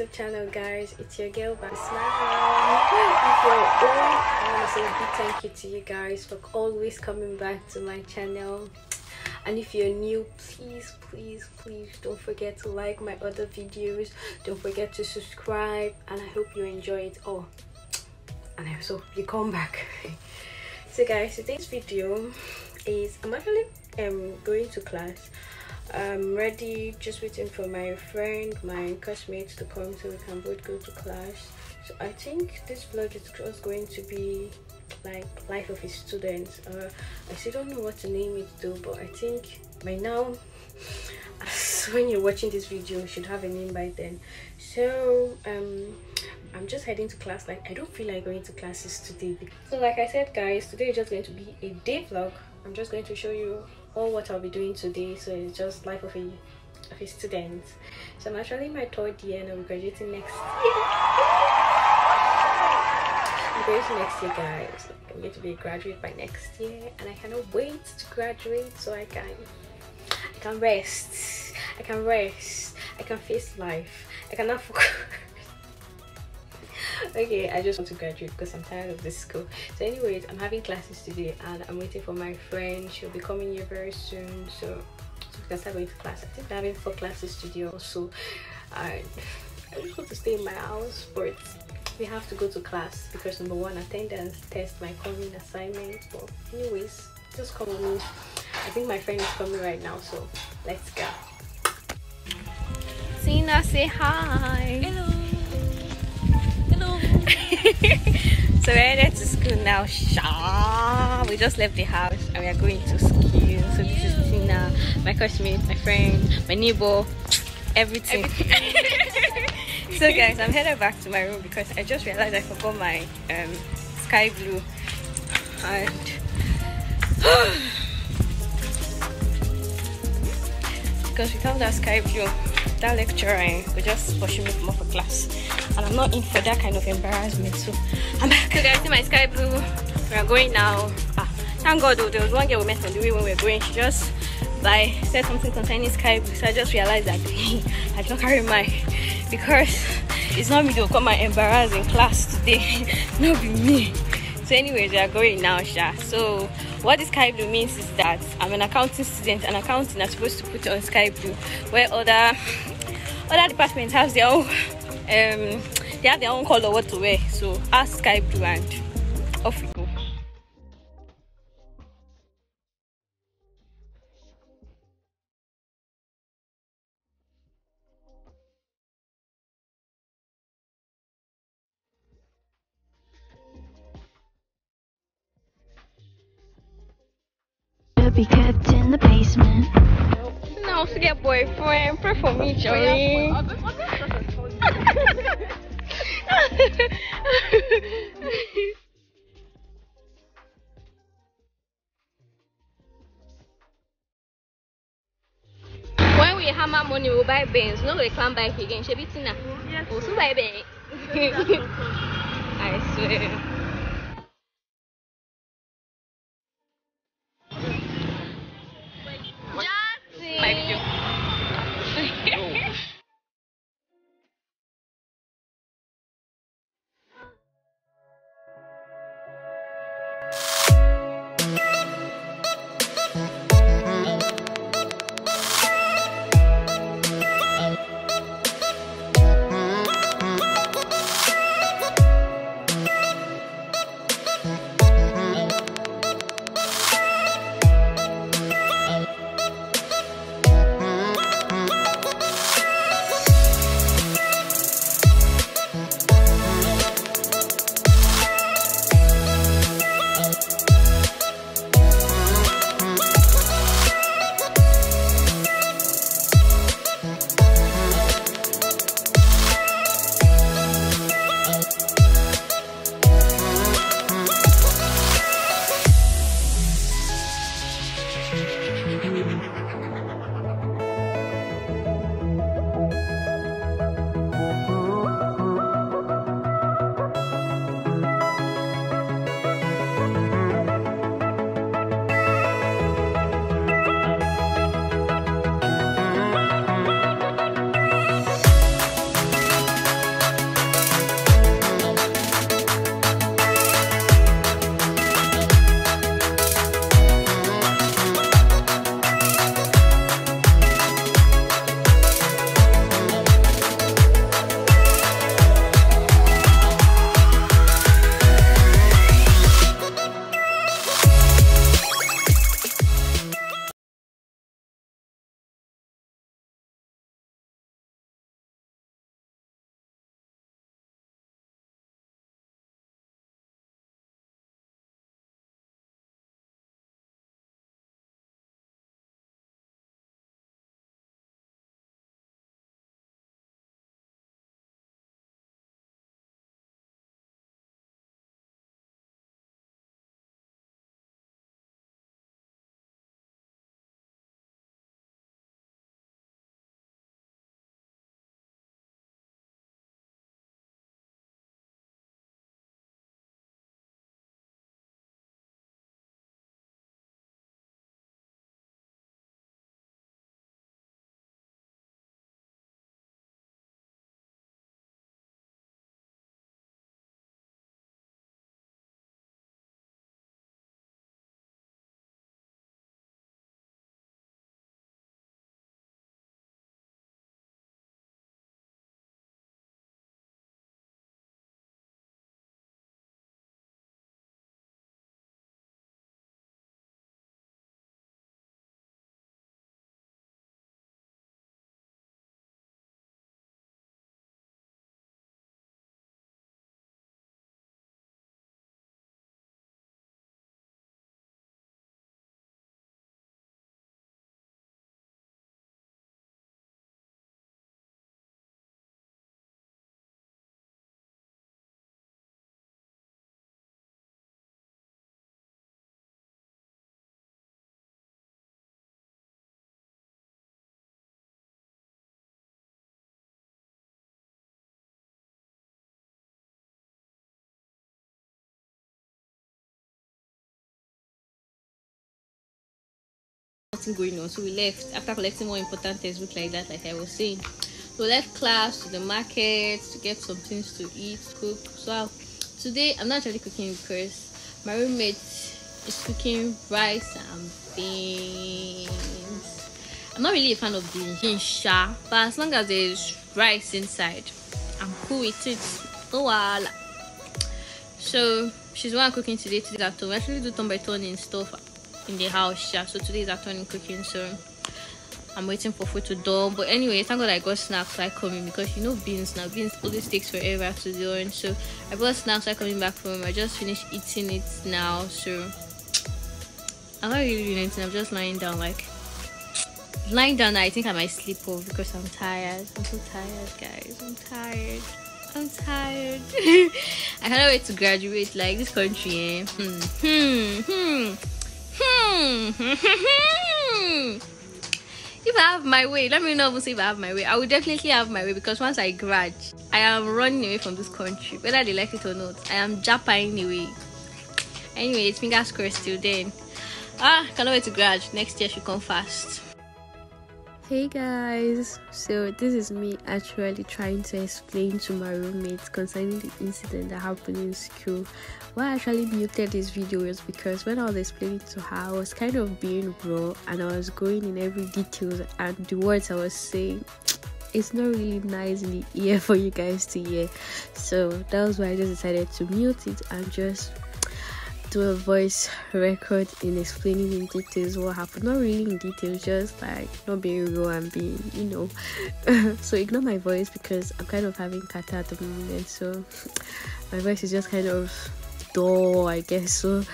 youtube channel guys. It's your girl Basmara. if i want to say a big thank you to you guys for always coming back to my channel. And if you're new please please please don't forget to like my other videos. Don't forget to subscribe. And i hope you enjoy it all. And i also hope you come back. So guys today's video is i'm actually um going to class I'm ready, just waiting for my friend, my classmates to come so we can both go to class. So I think this vlog is just going to be like life of a student. Uh, I still don't know what to name it though, but I think by now, when you're watching this video, should have a name by then. So um, I'm just heading to class. Like I don't feel like going to classes today. So like I said, guys, today is just going to be a day vlog. I'm just going to show you all what I'll be doing today. So it's just life of a of a student. So I'm actually in my third year and I'm graduating next year. I'm graduating next year guys. I'm going to be a graduate by next year and I cannot wait to graduate so I can I can rest. I can rest. I can face life. I cannot focus okay i just want to graduate because i'm tired of this school. So anyways i'm having classes today and i'm waiting for my friend. She'll be coming here very soon. So so we can start going to class. I think i'm having four classes today also. And i just want to stay in my house but we have to go to class because number one attendance test my coming assignment. But anyways just come with me. I think my friend is coming right now so let's go. Tina, say hi. hello so we're headed to school now. Sha! We just left the house and we are going to school. So this is Tina, my classmate, my friend, my neighbor, everything. everything. so guys, I'm headed back to my room because I just realized I forgot my um, sky blue and because without that sky blue that lecturer will just push me from off a class and I'm not in for that kind of embarrassment so I'm back. So guys see my sky blue we are going now. Ah, thank god though, there was one girl we met on the way when we were going. She just like said something concerning sky blue so I just realized that I don't carry my because it's not me to come and embarrass in class today. Not be me. So anyways we are going now Sha. so what this sky blue means is that i'm an accounting student. And accounting are supposed to put on sky blue where other other departments have their own um they have their own color what to wear so ask sky blue and off we go be kept in the basement. now to get boyfriend pray for me Joey. When we hammer money we buy Benz. No we can't buy again. Shebi tina. We soon buy Benz. I swear nothing going on. So we left after collecting more important textbook like that, like I was saying. So we left class to the market to get some things to eat, cook. So today I'm not actually cooking because my roommate is cooking rice and beans. I'm not really a fan of the sha, but as long as there's rice inside, I'm cool with it. Oh well. So she's one cooking today. Today home. We actually do turn by turn in stuff in the house. Yeah. So today is in cooking. So I'm waiting for food to dawn. But anyway, thank God I got snacks like coming because you know beans now. Beans always takes forever to do and so I bought snacks like coming back from I just finished eating it now. So I'm not really doing anything, I'm just lying down like lying down I think I might sleep off because I'm tired. I'm so tired guys. I'm tired. I'm tired. I cannot wait to graduate like this country, eh? Hmm. Hmm. Hmm. Hmm. If I have my way, let me know if I have my way. I will definitely have my way because once I grad, I am running away from this country, whether they like it or not. I am japping away. Anyway, it's fingers crossed till then. Ah, cannot wait to grad. Next year should come fast. Hey guys, so this is me actually trying to explain to my roommates concerning the incident that happened in school. Why I actually muted this video is because when I was explaining to her, I was kind of being raw and I was going in every detail and the words I was saying it's not really nice in the ear for you guys to hear. So that was why I just decided to mute it and just do a voice record in explaining in details what happened. Not really in details, just like not being real and being, you know. so ignore my voice because I'm kind of having catarrh at the moment. So my voice is just kind of dull, I guess. So,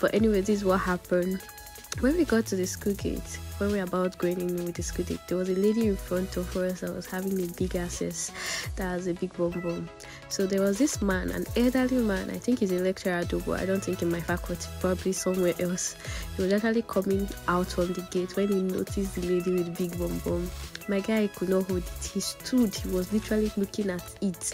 but anyway, this is what happened when we got to the school gate when we were about going in with the school there was a lady in front of us that was having a big access that has a big bum bum. So there was this man an elderly man i think he's a lecturer though but i don't think in my faculty probably somewhere else. He was actually coming out from the gate when he noticed the lady with big bum bum. My guy could not hold it. He stood. He was literally looking at it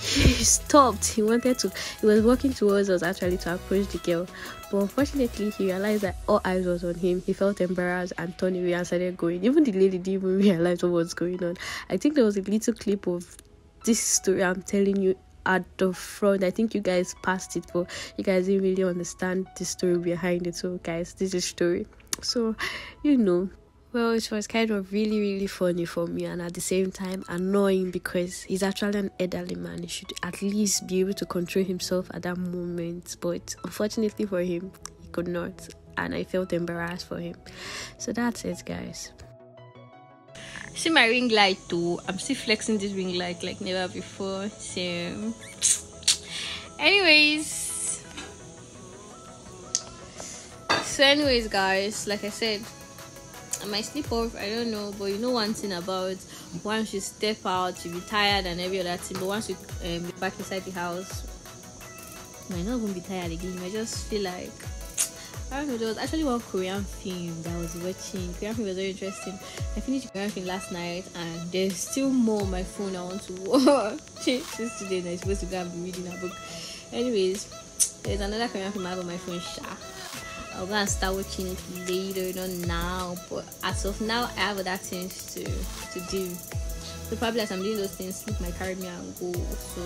he stopped. He wanted to he was walking towards us actually to approach the girl. But unfortunately he realized that all eyes was on him. He felt embarrassed and turned away and started going. Even the lady didn't even realize what was going on. I think there was a little clip of this story i'm telling you at the front. I think you guys passed it but you guys didn't really understand the story behind it. So guys this is story. So you know well, it was kind of really, really funny for me, and at the same time annoying because he's actually an elderly man. He should at least be able to control himself at that moment, but unfortunately for him, he could not, and I felt embarrassed for him. So that's it, guys. See my ring light too. I'm still flexing this ring light like never before. So, anyways, so anyways, guys, like I said I might sleep off, I don't know. But you know one thing about once you step out, you be tired and every other thing. But once you um, back inside the house, you might not even be tired again. You might just feel like I don't know. There was actually one Korean film that I was watching. Korean film was very interesting. I finished Korean film last night, and there's still more on my phone I want to watch. Since today, and I'm supposed to go and be reading a book. Anyways, there's another Korean film I have on my phone. Sha I'm gonna start watching it later, not now. But as of now, I have other things to to do. So probably as I'm doing those things, sleep might carry and go. So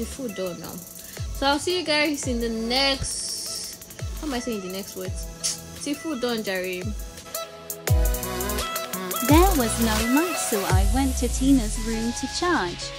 it's food done now. So I'll see you guys in the next. How am I saying the next words? Seafood done, Jerry. There was no light, so I went to Tina's room to charge.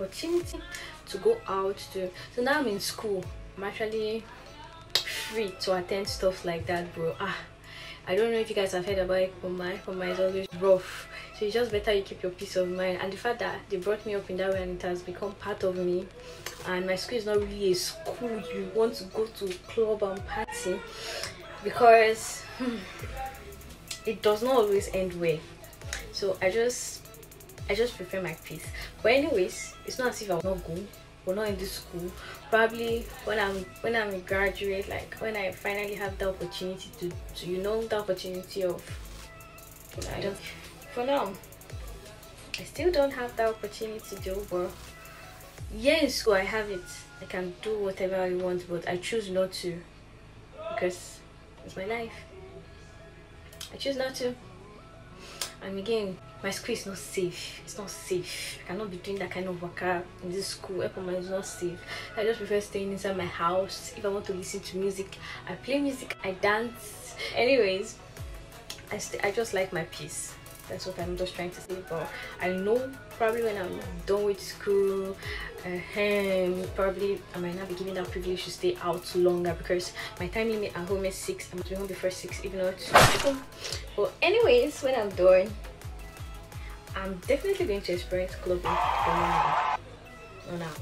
Opportunity to go out to so now i'm in school. I'm actually free to attend stuff like that bro. Ah i don't know if you guys have heard about it but my for my is always rough. So it's just better you keep your peace of mind. And the fact that they brought me up in that way and it has become part of me and my school is not really a school you want to go to club and party because hmm, it does not always end well. So i just i just prefer my peace but anyways it's not as if i will not go we're not in this school. Probably when i'm when i'm a graduate like when i finally have the opportunity to, to you know the opportunity of I don't for now i still don't have that opportunity to but yeah in school i have it. I can do whatever i want but i choose not to because it's my life. I choose not to. And again my school is not safe. It's not safe. I cannot be doing that kind of work in this school. Ekpoma is not safe. I just prefer staying inside my house. If i want to listen to music i play music i dance. Anyways i i just like my peace. That's what i'm just trying to say but i know probably when i'm done with school uh, probably i might not be given that privilege to stay out longer because my time limit at home is six. I'm home before six even though it's but anyways when i'm done i'm definitely going to experience clubbing not now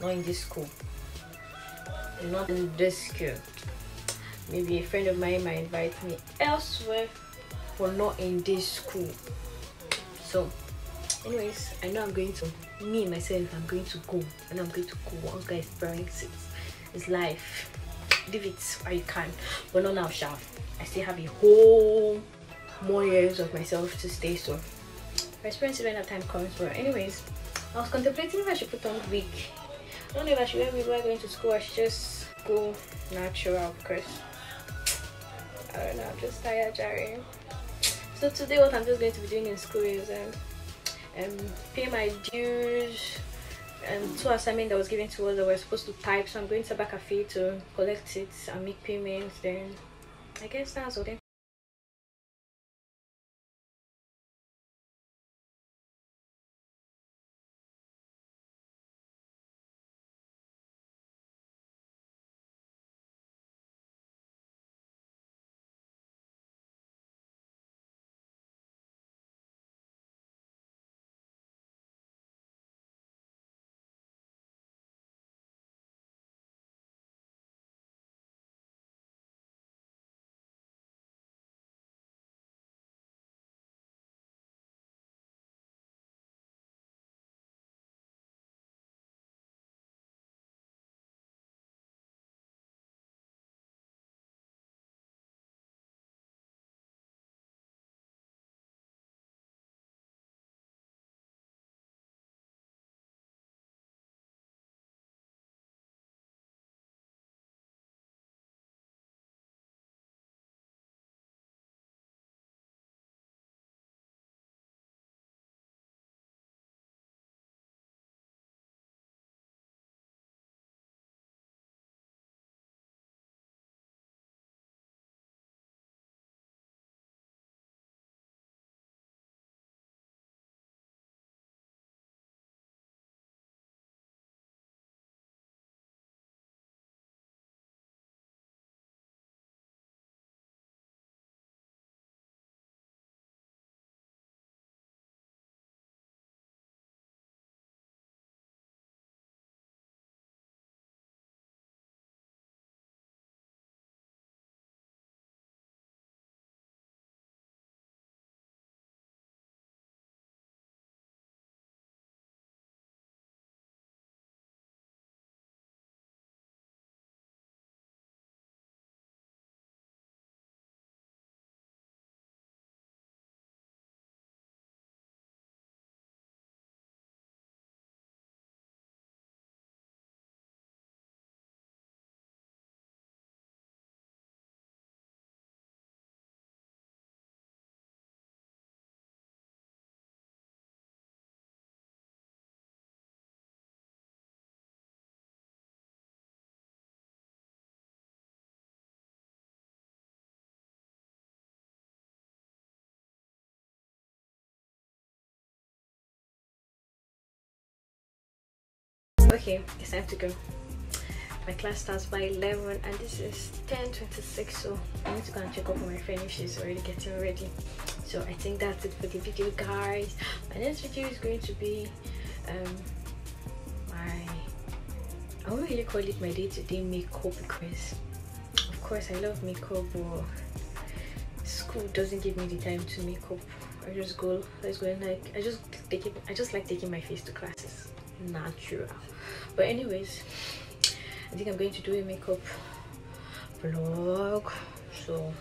not in this school. Not in this school. Maybe a friend of mine might invite me elsewhere but not in this school. So anyways i know i'm going to me myself i'm going to go. And i'm going to go guys experience it. It's life. Leave it while you can. But not now sharp i still have a whole more years of myself to stay so I experience when that time comes but anyways i was contemplating if i should put on wig. I don't know if i should wear wig while going to school. I should just go natural because i don't know i'm just tired jerry. So today what i'm just going to be doing in school is um, um pay my dues and two assignment that was given to us that we're supposed to type. So i'm going to back cafe to collect it and make payments then. I guess that's all okay it's time to go. My class starts by 11 and this is 10:26 so i need to go and check up on my friend if she's already getting ready. So i think that's it for the video guys. My next video is going to be um my i won't really call it my day-to-day makeup because of course i love makeup but school doesn't give me the time to make up. I just go let's go and like i just take it i just like taking my face to classes. Natural but anyways i think i'm going to do a makeup vlog so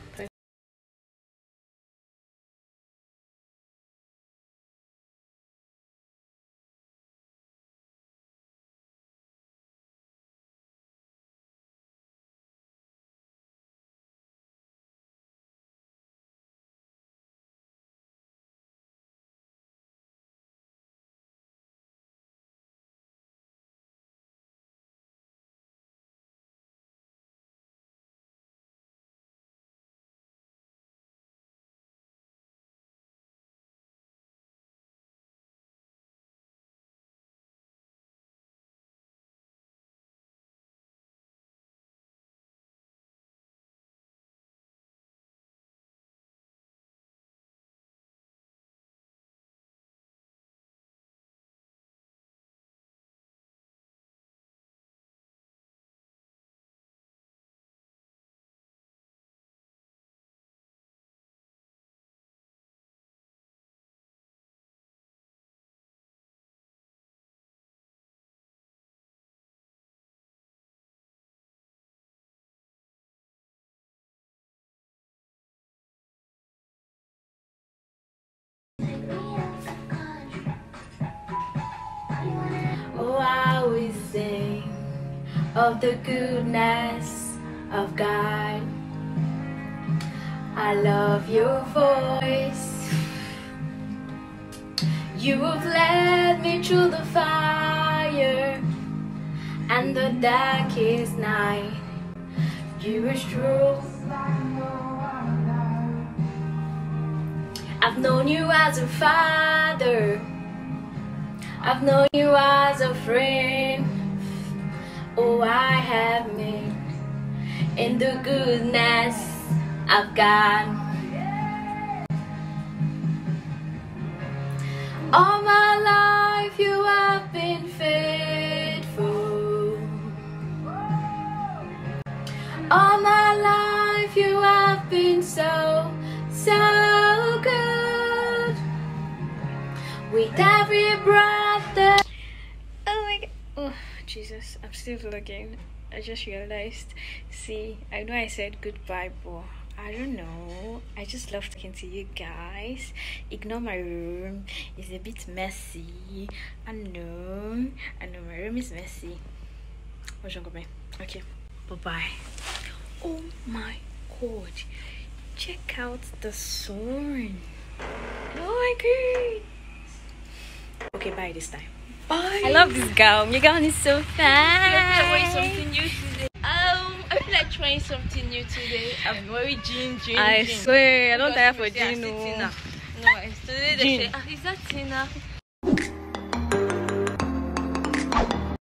of the goodness of God. I love your voice. You have led me through the fire and the darkest night. You are true. I've known you as a father. I've known you as a friend. Oh, I have met in the goodness of God. All my life you have been faithful. All my life you have been so, so good. With every breath that Oh my god. Oh, Jesus. Still vlogging. I just realized. See, I know I said goodbye, but I don't know. I just love talking to you guys. Ignore my room. It's a bit messy. I know. I know my room is messy. Okay. Bye bye. Oh my god. Check out the sun. Oh my god. Okay, bye this time. Bye. I love this gown. Your gown is so trying fine. something new today. Um, I feel like trying something new today. I'm wearing jean, jean, I jean. swear, I don't tire for they say I Gino. see Tina. No, today they Jean. say, ah, is that Tina?